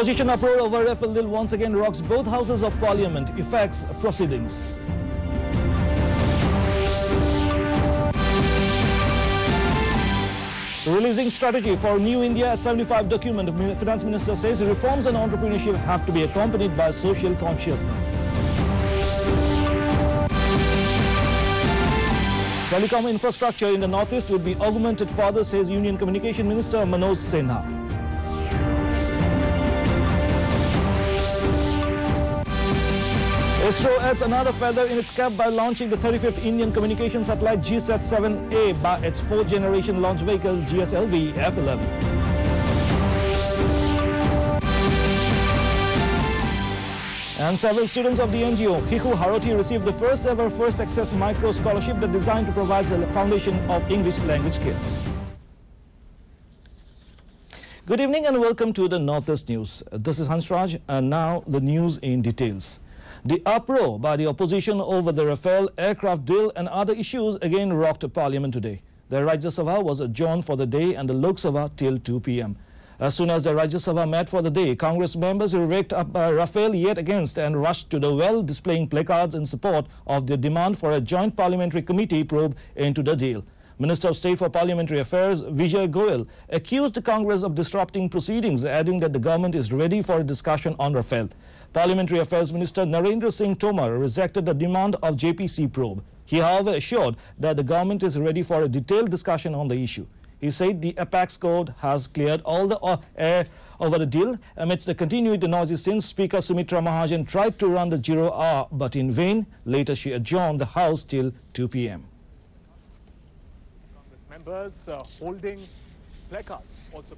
Opposition uproar over Rafale deal once again rocks both houses of parliament, effects proceedings. Releasing strategy for New India at 75 document, finance minister says reforms and entrepreneurship have to be accompanied by social consciousness. Telecom infrastructure in the northeast would be augmented further, says Union Communication Minister Manoj Sinha. ISRO adds another feather in its cap by launching the 35th Indian communication satellite GSAT-7A by its fourth generation launch vehicle GSLV F-11. And several students of the NGO Hiku Haroti received the first ever First Access Micro Scholarship that designed to provide a foundation of English language skills. Good evening and welcome to the Northeast News. This is Hansraj and now the news in details. The uproar by the opposition over the Rafale aircraft deal and other issues again rocked Parliament today. The Rajya Sabha was adjourned for the day and the Lok Sabha till 2 p.m. As soon as the Rajya Sabha met for the day, Congress members raked up uh, Rafale yet against and rushed to the well, displaying placards in support of their demand for a joint parliamentary committee probe into the deal. Minister of State for Parliamentary Affairs Vijay Goel accused the Congress of disrupting proceedings, adding that the government is ready for a discussion on Rafale. Parliamentary Affairs Minister Narendra Singh Tomar rejected the demand of JPC probe. He, however, assured that the government is ready for a detailed discussion on the issue. He said the Apex Court has cleared all the uh, air over the deal amidst the continued noisy since Speaker Sumitra Mahajan tried to run the zero hour but in vain. Later she adjourned the House till 2 p.m. Members uh, holding placards also.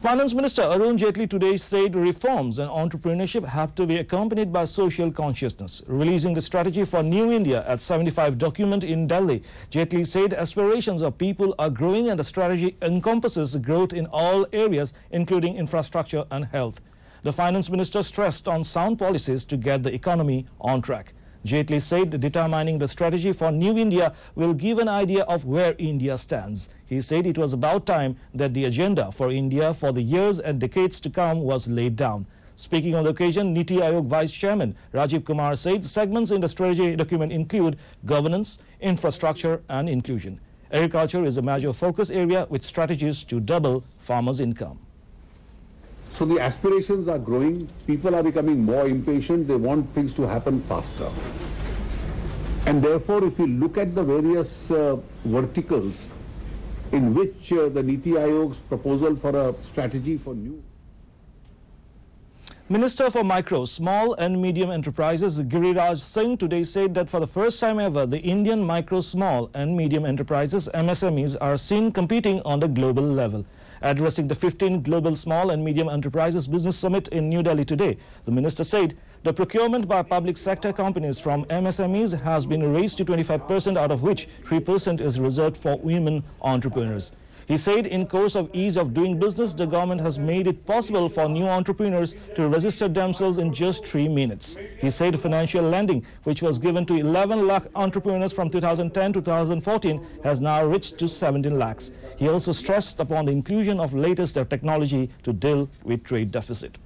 Finance Minister Arun Jaitley today said reforms and entrepreneurship have to be accompanied by social consciousness. Releasing the strategy for New India at 75 document in Delhi, Jaitley said aspirations of people are growing and the strategy encompasses growth in all areas including infrastructure and health. The Finance Minister stressed on sound policies to get the economy on track. Jaitley said determining the strategy for New India will give an idea of where India stands. He said it was about time that the agenda for India for the years and decades to come was laid down. Speaking on the occasion, Niti Aayog Vice Chairman Rajiv Kumar said segments in the strategy document include governance, infrastructure and inclusion. Agriculture is a major focus area with strategies to double farmers' income. So the aspirations are growing, people are becoming more impatient, they want things to happen faster. And therefore, if you look at the various uh, verticals in which uh, the Niti Aayog's proposal for a strategy for new Minister for Micro, Small and Medium Enterprises Giriraj Singh today said that for the first time ever, the Indian micro, small and medium enterprises MSMEs are seen competing on the global level. Addressing the 15th Global Small and Medium Enterprises Business Summit in New Delhi today, the minister said the procurement by public sector companies from MSMEs has been raised to 25% out of which 3% is reserved for women entrepreneurs. He said in course of ease of doing business, the government has made it possible for new entrepreneurs to register themselves in just three minutes. He said financial lending, which was given to 11 lakh entrepreneurs from 2010 to 2014, has now reached to 17 lakhs. He also stressed upon the inclusion of latest technology to deal with trade deficit.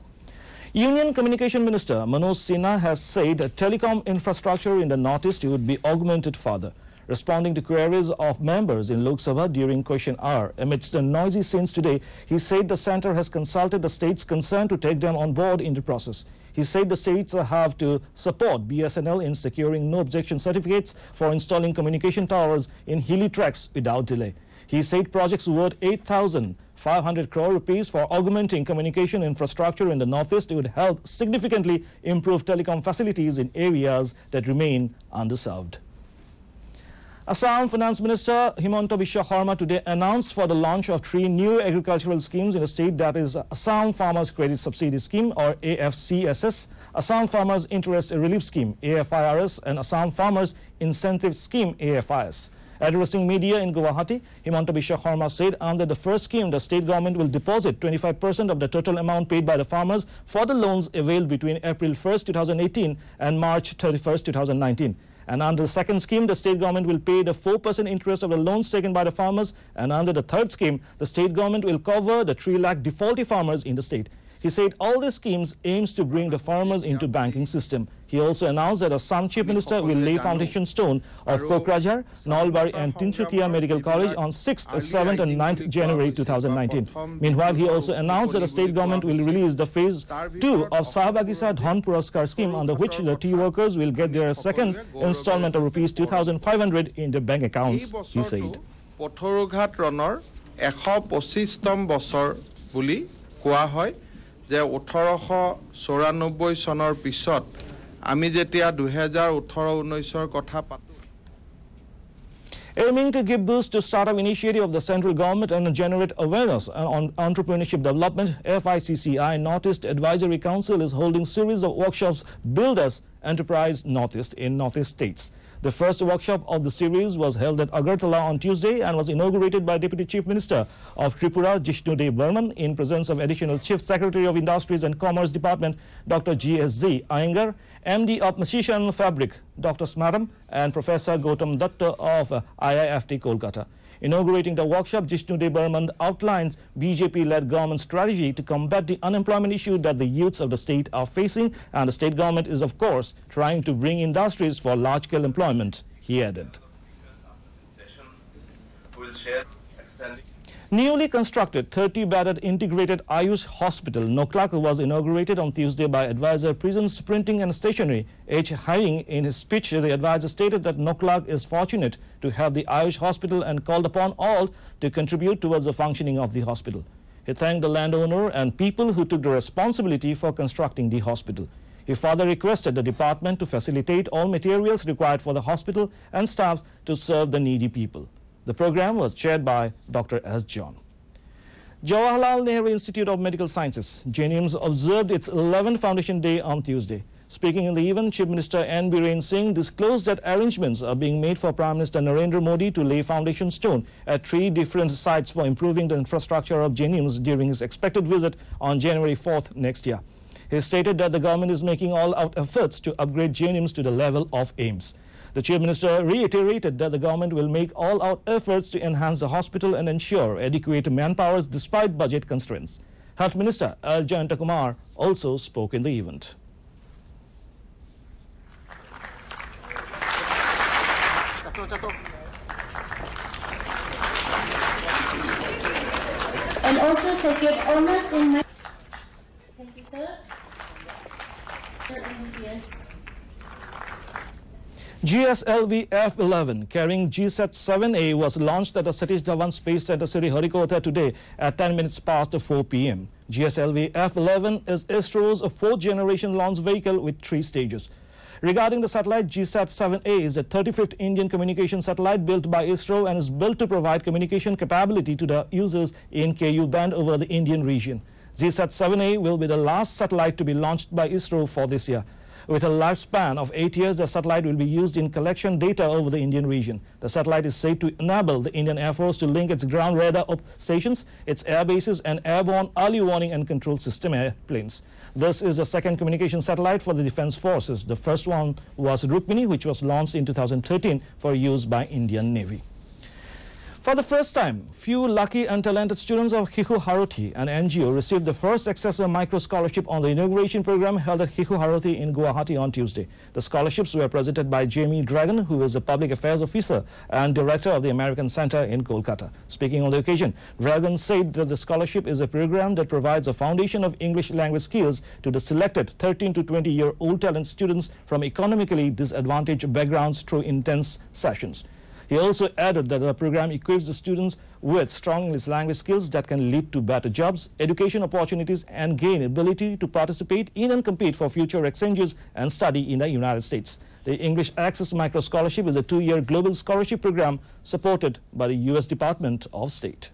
Union Communication Minister Manoj Sinha has said that telecom infrastructure in the Northeast would be augmented further. Responding to queries of members in Lok Sabha during question hour amidst the noisy scenes today, he said the centre has consulted the states concerned to take them on board in the process. He said the states have to support BSNL in securing no objection certificates for installing communication towers in hilly tracts without delay. He said projects worth 8,500 crore rupees for augmenting communication infrastructure in the northeast would help significantly improve telecom facilities in areas that remain underserved. Assam Finance Minister Himanta Biswa Sarma today announced for the launch of three new agricultural schemes in the state that is Assam Farmers Credit Subsidy Scheme or AFCSS, Assam Farmers Interest Relief Scheme AFIRS and Assam Farmers Incentive Scheme AFIS. Addressing media in Guwahati, Himanta Biswa Sarma said under the first scheme, the state government will deposit 25% of the total amount paid by the farmers for the loans availed between April 1, 2018 and March 31, 2019. And under the second scheme, the state government will pay the 4% interest of the loans taken by the farmers. And under the third scheme, the state government will cover the 3 lakh defaulty farmers in the state. He said all these schemes aims to bring the farmers into banking system. He also announced that Assam Chief Minister will lay foundation stone of Kokrajhar, Nalbari and Tinsukia Medical College on 6th, 7th and 9th January 2019. Meanwhile, he also announced that the state government will release the phase 2 of Chah Bagicha Dhan Puraskar scheme under which the tea workers will get their second installment of rupees 2,500 in their bank accounts, he said. যে ওঠৰশ চৌৰান্নব্বৈ চনৰ পিছত আমি যেতিয়া দুহেজাৰ ওঠৰ ঊনৈছৰ কথা পাতোঁ Aiming to give boost to startup initiative of the central government and generate awareness on entrepreneurship development, FICCI Northeast Advisory Council is holding series of workshops billed as Enterprise Northeast in Northeast states. The first workshop of the series was held at Agartala on Tuesday and was inaugurated by Deputy Chief Minister of Tripura, Jishnudev Burman, in presence of Additional Chief Secretary of Industries and Commerce Department, Dr. GSZ Iyengar, MD of Machition Fabric, Dr. Smaram, and Professor Gautam Datta of IIFT Kolkata. Inaugurating the workshop, Jishnudev Burman outlines BJP-led government strategy to combat the unemployment issue that the youths of the state are facing, and the state government is, of course, trying to bring industries for large-scale employment, he added. Newly constructed 30-bedded integrated Ayush Hospital, Noklak, was inaugurated on Tuesday by advisor Prisons Printing and Stationery H. Haiying. In his speech, the advisor stated that Noklak is fortunate to have the Ayush Hospital and called upon all to contribute towards the functioning of the hospital. He thanked the landowner and people who took the responsibility for constructing the hospital. He further requested the department to facilitate all materials required for the hospital and staff to serve the needy people. The program was chaired by Dr. S. John. Jawaharlal Nehru Institute of Medical Sciences, JNIMS, observed its 11th Foundation Day on Tuesday. Speaking in the event, Chief Minister N. Biren Singh disclosed that arrangements are being made for Prime Minister Narendra Modi to lay foundation stone at three different sites for improving the infrastructure of JNIMS during his expected visit on January 4th next year. He stated that the government is making all-out efforts to upgrade JNIMS to the level of AIIMS. The Chief Minister reiterated that the government will make all-out efforts to enhance the hospital and ensure adequate manpowers despite budget constraints. Health Minister L. Jayantakumar also spoke in the event. and also secured honors in my. Thank you, sir. Yes. GSLV F-11 carrying GSAT-7A was launched at the Satish Dhawan Space Center, Sriharikota today at 10 minutes past 4 p.m. GSLV F-11 is ISRO's fourth generation launch vehicle with three stages. Regarding the satellite, GSAT-7A is the 35th Indian communication satellite built by ISRO and is built to provide communication capability to the users in KU band over the Indian region. GSAT-7A will be the last satellite to be launched by ISRO for this year. With a lifespan of eight years, the satellite will be used in collection data over the Indian region. The satellite is said to enable the Indian Air Force to link its ground radar stations, its air bases, and airborne early warning and control system airplanes. This is the second communication satellite for the Defense Forces. The first one was Rukmini, which was launched in 2013 for use by Indian Navy. For the first time, few lucky and talented students of Hiku Haruthi, an NGO, received the first Accessor Micro Scholarship on the inauguration program held at Hiku Haruthi in Guwahati on Tuesday. The scholarships were presented by Jamie Dragon, who is a public affairs officer and director of the American Center in Kolkata. Speaking on the occasion, Dragon said that the scholarship is a program that provides a foundation of English language skills to the selected 13 to 20 year old talent students from economically disadvantaged backgrounds through intense sessions. He also added that the program equips the students with strong English language skills that can lead to better jobs, education opportunities, and gain ability to participate in and compete for future exchanges and study in the United States. The English Access Micro Scholarship is a two-year global scholarship program supported by the U.S. Department of State.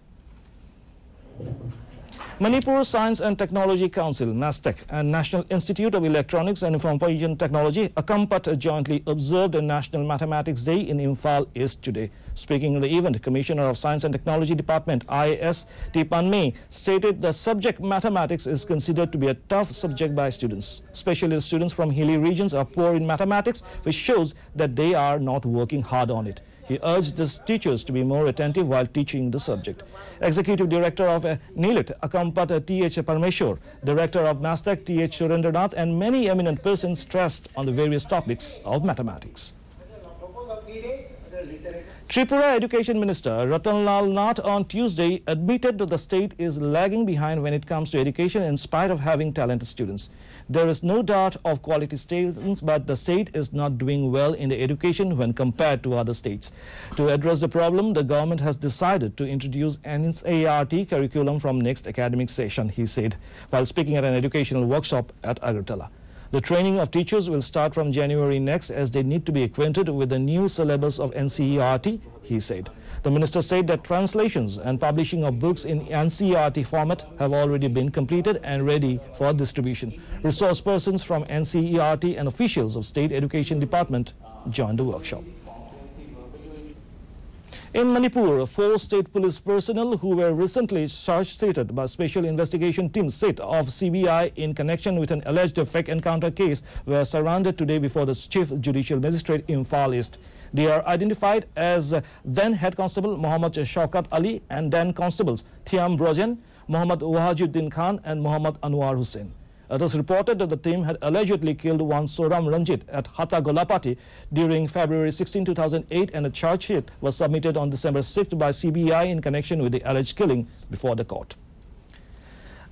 Manipur Science and Technology Council, MASTEC, and National Institute of Electronics and Information Technology, ACAMPAT, jointly observed a National Mathematics Day in Imphal East today. Speaking in the event, Commissioner of Science and Technology Department, IAS Tipanme, stated the subject mathematics is considered to be a tough subject by students. Especially students from hilly regions are poor in mathematics, which shows that they are not working hard on it. He urged the teachers to be more attentive while teaching the subject. Executive Director of uh, NIELIT, Akampat uh, T.H. Parmeshwar, Director of MASTEC, T.H. Surendranath, and many eminent persons stressed on the various topics of mathematics. Tripura Education Minister Ratanlal Nath on Tuesday admitted that the state is lagging behind when it comes to education in spite of having talented students. There is no doubt of quality students, but the state is not doing well in the education when compared to other states. To address the problem, the government has decided to introduce an ART curriculum from next academic session, he said, while speaking at an educational workshop at Agartala. The training of teachers will start from January next as they need to be acquainted with the new syllabus of NCERT, he said. The minister said that translations and publishing of books in NCERT format have already been completed and ready for distribution. Resource persons from NCERT and officials of State Education Department joined the workshop. In Manipur, four state police personnel who were recently charge-sheeted by Special Investigation Team SIT of CBI in connection with an alleged fake encounter case were surrounded today before the Chief Judicial Magistrate in Far East. They are identified as then Head Constable Mohammad Shaukat Ali and then Constables Thiam Brojen, Mohammad Wahajuddin Khan and Mohammad Anwar Hussain. Uh, it was reported that the team had allegedly killed one Soram Ranjit at Hata Golapati during February 16, 2008 and a charge sheet was submitted on December 6 by CBI in connection with the alleged killing before the court.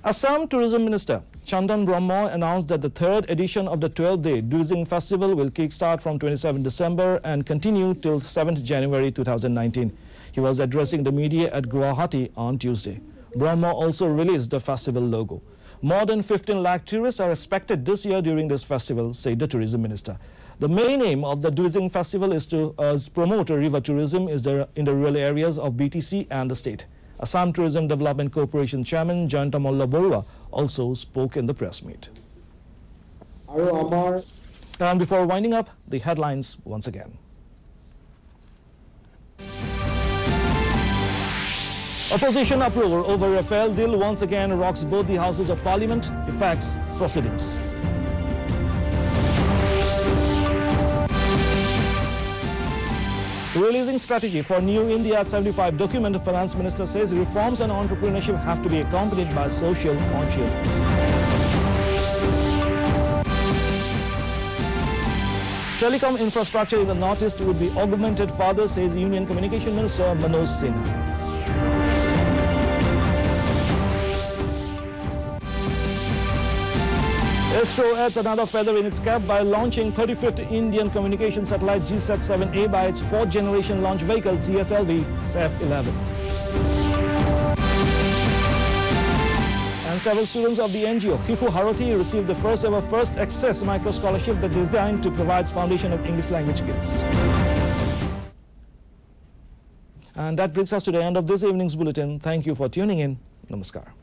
Assam Tourism Minister Chandan Brahma announced that the third edition of the 12-day Dwijing Festival will kickstart from 27 December and continue till 7th January 2019. He was addressing the media at Guwahati on Tuesday. Brahma also released the festival logo. More than 15 lakh tourists are expected this year during this festival, said the tourism minister. The main aim of the Dwijing festival is to uh, promote river tourism the, in the rural areas of BTC and the state. Assam Tourism Development Corporation Chairman Jayanta Malla Baruah also spoke in the press meet. And before winding up, the headlines once again. Opposition uproar over Rafale deal once again rocks both the houses of parliament, affects proceedings. Releasing strategy for New India at 75 document, Finance Minister says reforms and entrepreneurship have to be accompanied by social consciousness. Telecom infrastructure in the Northeast would be augmented further, says Union Communication Minister Manoj Sinha. ISRO adds another feather in its cap by launching 35th Indian communication satellite GSAT-7A by its fourth generation launch vehicle GSLV F-11. And several students of the NGO Kiku Harati received the first ever First Access Micro Scholarship that is designed to provide foundation of English language skills. And that brings us to the end of this evening's bulletin. Thank you for tuning in. Namaskar.